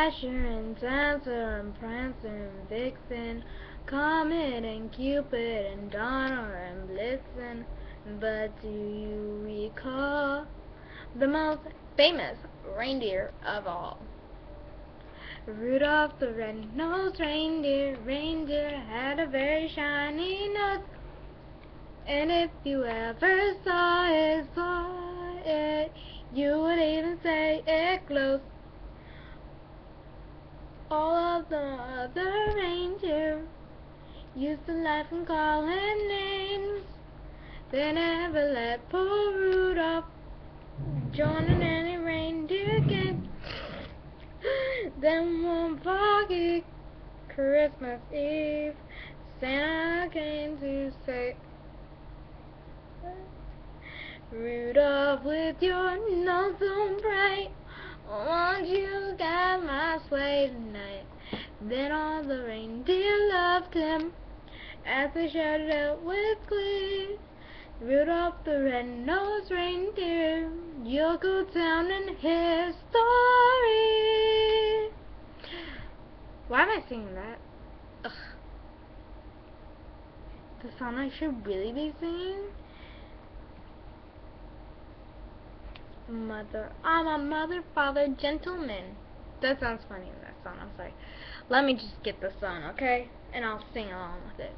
Dasher and Dancer and Prancer and Vixen, Comet and Cupid and Donner and Blitzen. But do you recall the most famous reindeer of all? Rudolph the red-nosed reindeer, reindeer had a very shiny nose. And if you ever saw it, saw it, you would even say it glows. The other reindeer used to laugh and call him names. They never let poor Rudolph join in any reindeer game. then one foggy Christmas Eve, Santa came to say, Rudolph, with your nose so bright, won't you guide my sleigh tonight? Then all the reindeer loved him as they shouted out with glee. Rudolph the red-nosed reindeer, you'll go down in history. Why am I singing that? Ugh. The song I should really be singing? Mother, I'm a mother, father, gentleman. That sounds funny in that song, I'm sorry. Let me just get the song, okay? And I'll sing along with it.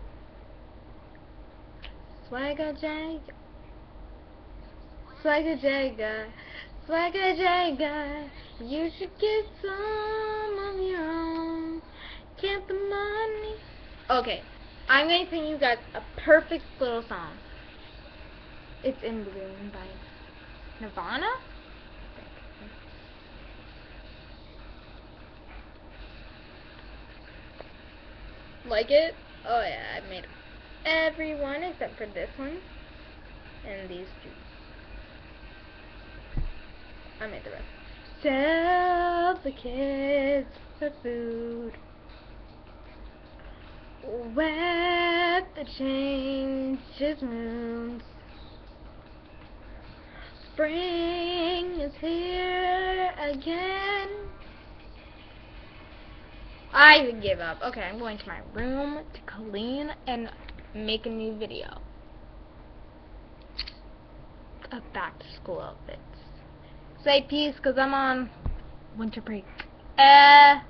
Swagger Jagger, Swagger Jagger, Swagger Jagger, you should get some of your own. Get the money. Okay, I'm going to sing you guys a perfect little song. It's In Bloom by Nirvana? Like it? Oh yeah, I made everyone except for this one and these two. I made the rest. Sell the kids for food. Wet the changes moons. Spring is here again. I give up. Okay, I'm going to my room to clean and make a new video of back to school outfits. Say peace, cause I'm on winter break. Uh.